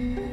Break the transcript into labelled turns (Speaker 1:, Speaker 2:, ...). Speaker 1: Mm-hmm.